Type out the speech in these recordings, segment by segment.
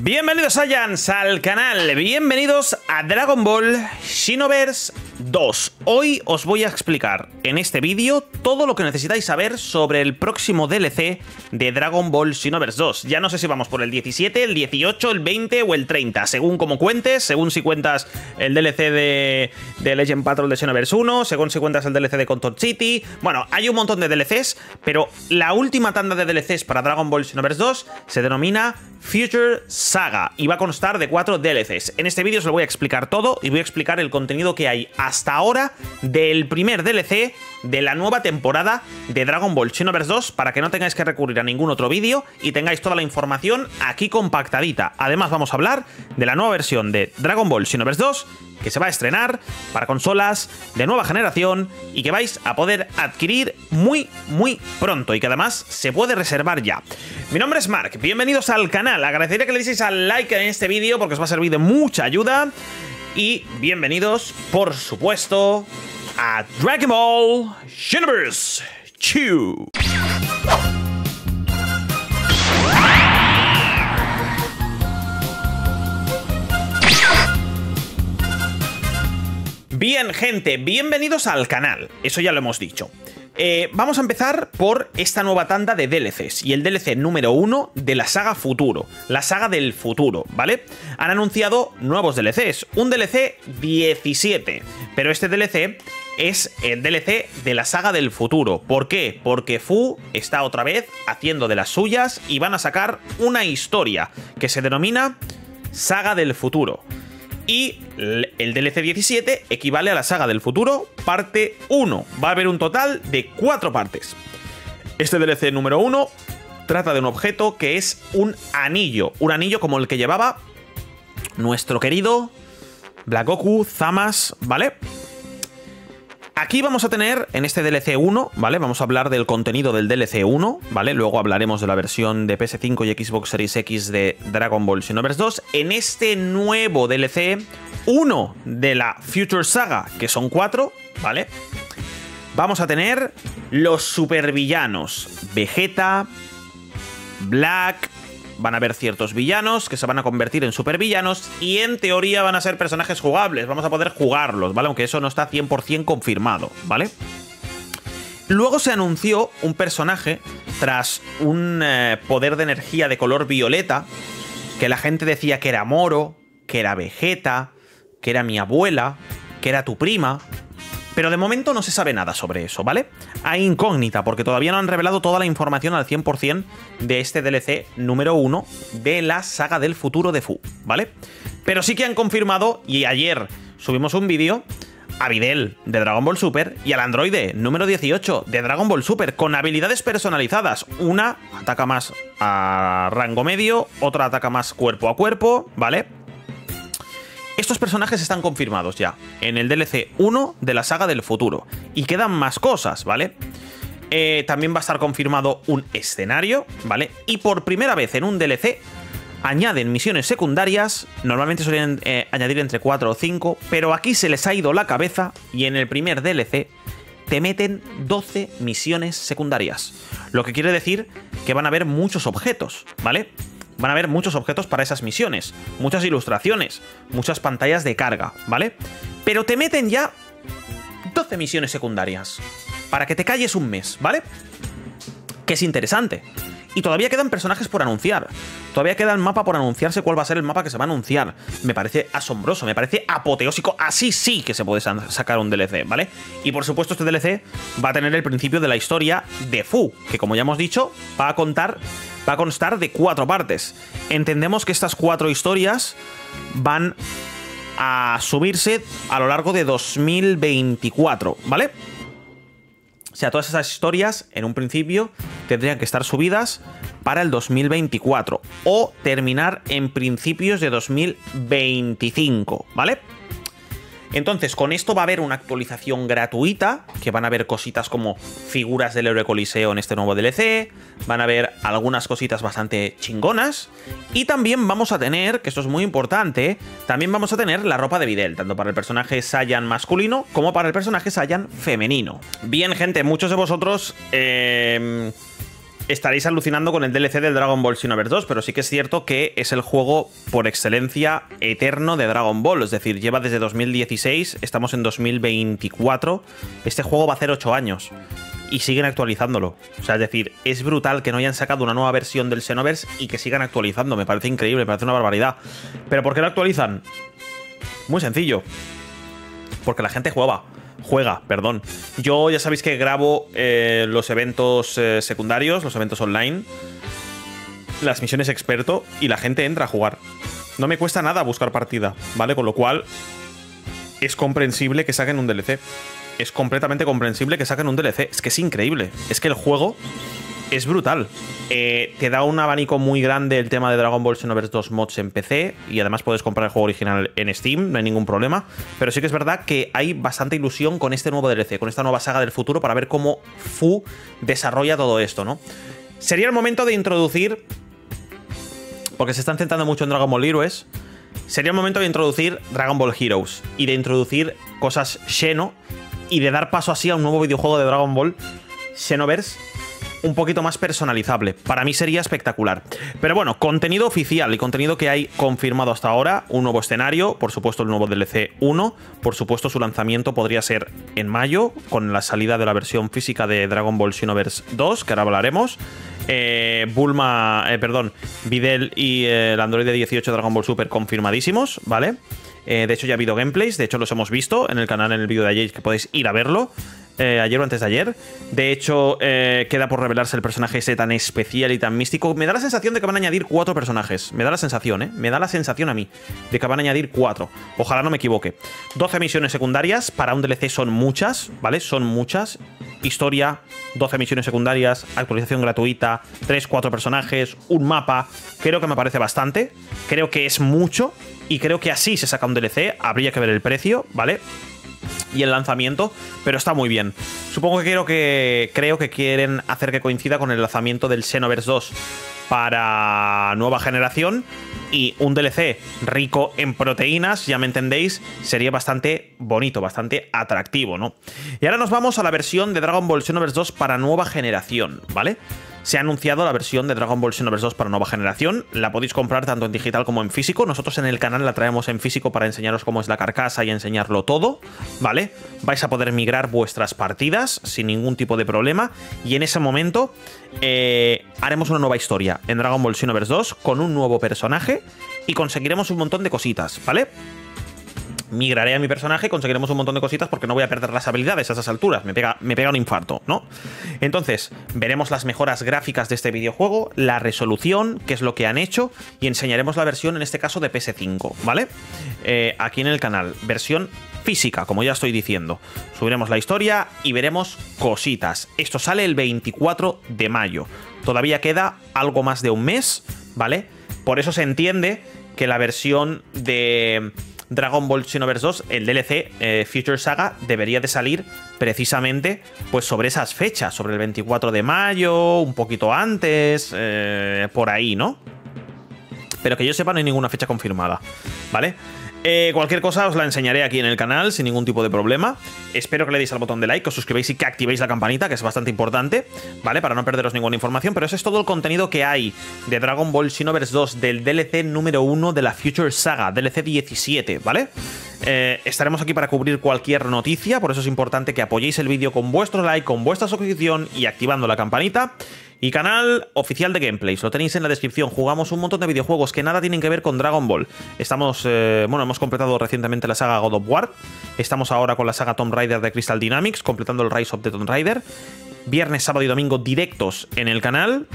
Bienvenidos Saiyans al canal, bienvenidos a Dragon Ball Xenoverse 2. Hoy os voy a explicar en este vídeo todo lo que necesitáis saber sobre el próximo DLC de Dragon Ball Xenoverse 2. Ya no sé si vamos por el 17, el 18, el 20 o el 30, según como cuentes, según si cuentas el DLC de, Legend Patrol de Xenoverse 1, según si cuentas el DLC de Contour City. Bueno, hay un montón de DLCs, pero la última tanda de DLCs para Dragon Ball Xenoverse 2 se denomina Future Saga y va a constar de cuatro DLCs. En este vídeo os lo voy a explicar todo y voy a explicar el contenido que hay hasta ahora del primer DLC de la nueva temporada de Dragon Ball Xenoverse 2 para que no tengáis que recurrir a ningún otro vídeo y tengáis toda la información aquí compactadita. Además vamos a hablar de la nueva versión de Dragon Ball Xenoverse 2 que se va a estrenar para consolas de nueva generación y que vais a poder adquirir muy, muy pronto y que además se puede reservar ya. Mi nombre es Mark, bienvenidos al canal, agradecería que le deis al like en este vídeo porque os va a servir de mucha ayuda y bienvenidos, por supuesto, a Dragon Ball Xenoverse 2. Bien, gente, bienvenidos al canal, eso ya lo hemos dicho. Eh, vamos a empezar por esta nueva tanda de DLCs y el DLC número uno de la saga Futuro, la saga del futuro, ¿vale? Han anunciado nuevos DLCs, un DLC 17, pero este DLC es el DLC de la saga del futuro. ¿Por qué? Porque Fu está otra vez haciendo de las suyas y van a sacar una historia que se denomina Saga del Futuro. Y el DLC 17 equivale a la saga del futuro, parte 1. Va a haber un total de 4 partes. Este DLC número 1 trata de un objeto que es un anillo. Un anillo como el que llevaba nuestro querido Black Goku, Zamas, ¿vale? Aquí vamos a tener en este DLC 1, ¿vale? Vamos a hablar del contenido del DLC 1, ¿vale? Luego hablaremos de la versión de PS5 y Xbox Series X de Dragon Ball Xenoverse 2. En este nuevo DLC 1 de la Future Saga, que son 4, ¿vale? Vamos a tener los supervillanos. Vegeta, Black, van a haber ciertos villanos que se van a convertir en supervillanos y en teoría van a ser personajes jugables, vamos a poder jugarlos, ¿vale? Aunque eso no está 100% confirmado, ¿vale? Luego se anunció un personaje tras un eh, poder de energía de color violeta que la gente decía que era Moro, que era Vegeta, que era mi abuela, que era tu prima, pero de momento no se sabe nada sobre eso, ¿vale? Hay incógnita, porque todavía no han revelado toda la información al 100% de este DLC número 1 de la saga del futuro de Fu, ¿vale? Pero sí que han confirmado, y ayer subimos un vídeo, a Videl de Dragon Ball Super y al androide número 18 de Dragon Ball Super con habilidades personalizadas. Una ataca más a rango medio, otra ataca más cuerpo a cuerpo, ¿vale? Estos personajes están confirmados ya en el DLC 1 de la saga del futuro. Y quedan más cosas, ¿vale? Eh, también va a estar confirmado un escenario, ¿vale? Y por primera vez en un DLC añaden misiones secundarias, normalmente suelen eh, añadir entre 4 o 5, pero aquí se les ha ido la cabeza y en el primer DLC te meten 12 misiones secundarias. Lo que quiere decir que van a haber muchos objetos, ¿vale? Van a haber muchos objetos para esas misiones, muchas ilustraciones, muchas pantallas de carga, ¿vale? Pero te meten ya 12 misiones secundarias, para que te calles un mes, ¿vale? Que es interesante. Y todavía quedan personajes por anunciar. Todavía queda el mapa por anunciarse cuál va a ser el mapa que se va a anunciar. Me parece asombroso, me parece apoteósico. Así sí que se puede sacar un DLC, ¿vale? Y por supuesto este DLC va a tener el principio de la historia de Fu, que como ya hemos dicho, va a contar va a constar de cuatro partes. Entendemos que estas cuatro historias van a subirse a lo largo de 2024, ¿vale? O sea, todas esas historias en un principio tendrían que estar subidas para el 2024 o terminar en principios de 2025, ¿vale? Entonces, con esto va a haber una actualización gratuita, que van a haber cositas como figuras del Héroe Coliseo en este nuevo DLC, van a haber algunas cositas bastante chingonas, y también vamos a tener, que esto es muy importante, también vamos a tener la ropa de Videl, tanto para el personaje Saiyan masculino como para el personaje Saiyan femenino. Bien, gente, muchos de vosotros... Eh estaréis alucinando con el DLC del Dragon Ball Xenoverse 2, pero sí que es cierto que es el juego por excelencia eterno de Dragon Ball. Es decir, lleva desde 2016, estamos en 2024. Este juego va a hacer 8 años. Y siguen actualizándolo. O sea, es decir, es brutal que no hayan sacado una nueva versión del Xenoverse y que sigan actualizando. Me parece increíble, me parece una barbaridad. ¿Pero por qué lo actualizan? Muy sencillo. Porque la gente juega juega, perdón. Yo ya sabéis que grabo eh, los eventos eh, secundarios, los eventos online, las misiones experto y la gente entra a jugar. No me cuesta nada buscar partida, ¿vale? Con lo cual es comprensible que saquen un DLC. Es completamente comprensible que saquen un DLC. Es que es increíble. Es que el juego es brutal. Eh, te da un abanico muy grande el tema de Dragon Ball Xenoverse 2 mods en PC y además puedes comprar el juego original en Steam, no hay ningún problema. Pero sí que es verdad que hay bastante ilusión con este nuevo DLC, con esta nueva saga del futuro para ver cómo Fu desarrolla todo esto, ¿no? Sería el momento de introducir, porque se están centrando mucho en Dragon Ball Heroes, sería el momento de introducir Dragon Ball Heroes y de introducir cosas Xeno y de dar paso así a un nuevo videojuego de Dragon Ball Xenoverse un poquito más personalizable. Para mí sería espectacular. Pero bueno, contenido oficial y contenido que hay confirmado hasta ahora, un nuevo escenario, por supuesto el nuevo DLC 1, por supuesto su lanzamiento podría ser en mayo, con la salida de la versión física de Dragon Ball Xenoverse 2, que ahora hablaremos. Eh, Bulma, eh, perdón, Videl y eh, el Android 18 Dragon Ball Super confirmadísimos, ¿vale? De hecho ya ha habido gameplays, de hecho los hemos visto en el canal en el vídeo de ayer que podéis ir a verlo. Eh, ayer o antes de ayer. De hecho, eh, queda por revelarse el personaje ese tan especial y tan místico. Me da la sensación de que van a añadir cuatro personajes. Me da la sensación, ¿eh? Me da la sensación a mí de que van a añadir cuatro. Ojalá no me equivoque. 12 misiones secundarias. Para un DLC son muchas, ¿vale? Son muchas. Historia, 12 misiones secundarias, actualización gratuita, 3, 4 personajes, un mapa. Creo que me parece bastante. Creo que es mucho. Y creo que así se saca un DLC. Habría que ver el precio, ¿vale? y el lanzamiento, pero está muy bien. Supongo que creo que creo que quieren hacer que coincida con el lanzamiento del Xenoverse 2 para nueva generación y un DLC rico en proteínas, ya me entendéis, sería bastante bonito, bastante atractivo, ¿no? Y ahora nos vamos a la versión de Dragon Ball Xenoverse 2 para nueva generación, ¿vale? Se ha anunciado la versión de Dragon Ball Xenoverse 2 para nueva generación. La podéis comprar tanto en digital como en físico. Nosotros en el canal la traemos en físico para enseñaros cómo es la carcasa y enseñarlo todo, ¿vale? Vais a poder migrar vuestras partidas sin ningún tipo de problema. Y en ese momento eh, haremos una nueva historia en Dragon Ball Xenoverse 2 con un nuevo personaje y conseguiremos un montón de cositas, ¿vale? Migraré a mi personaje, conseguiremos un montón de cositas porque no voy a perder las habilidades a esas alturas. Me pega, me pega un infarto, ¿no? Entonces, veremos las mejoras gráficas de este videojuego, la resolución, qué es lo que han hecho, y enseñaremos la versión, en este caso, de PS5, ¿vale? Eh, aquí en el canal. Versión física, como ya estoy diciendo. Subiremos la historia y veremos cositas. Esto sale el 24 de mayo. Todavía queda algo más de un mes, ¿vale? Por eso se entiende que la versión de Dragon Ball Xenoverse 2, el DLC eh, Future Saga, debería de salir precisamente pues sobre esas fechas, sobre el 24 de mayo, un poquito antes, eh, por ahí, ¿no? Pero que yo sepa no hay ninguna fecha confirmada, ¿vale? Eh, cualquier cosa os la enseñaré aquí en el canal sin ningún tipo de problema. Espero que le deis al botón de like, os suscribáis y que activéis la campanita, que es bastante importante, ¿vale? Para no perderos ninguna información. Pero ese es todo el contenido que hay de Dragon Ball Xenoverse 2, del DLC número 1 de la Future Saga, DLC 17, ¿vale? Eh, estaremos aquí para cubrir cualquier noticia, por eso es importante que apoyéis el vídeo con vuestro like, con vuestra suscripción y activando la campanita. Y canal oficial de gameplays, lo tenéis en la descripción. Jugamos un montón de videojuegos que nada tienen que ver con Dragon Ball. Estamos, eh, bueno, hemos completado recientemente la saga God of War. Estamos ahora con la saga Tomb Raider de Crystal Dynamics, completando el Rise of the Tomb Raider. Viernes, sábado y domingo directos en el canal.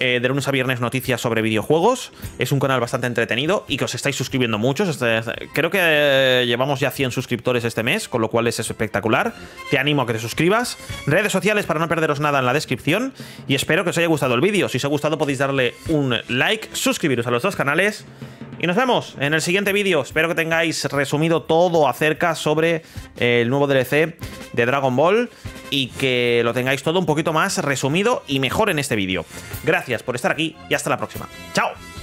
Eh, de lunes a viernes noticias sobre videojuegos. Es un canal bastante entretenido y que os estáis suscribiendo muchos. Este, creo que eh, llevamos ya 100 suscriptores este mes, con lo cual es espectacular. Te animo a que te suscribas. Redes sociales para no perderos nada en la descripción. Y espero que os haya gustado el vídeo. Si os ha gustado podéis darle un like, suscribiros a los dos canales. Y nos vemos en el siguiente vídeo. Espero que tengáis resumido todo acerca sobre el nuevo DLC de Dragon Ball y que lo tengáis todo un poquito más resumido y mejor en este vídeo. Gracias por estar aquí y hasta la próxima. ¡Chao!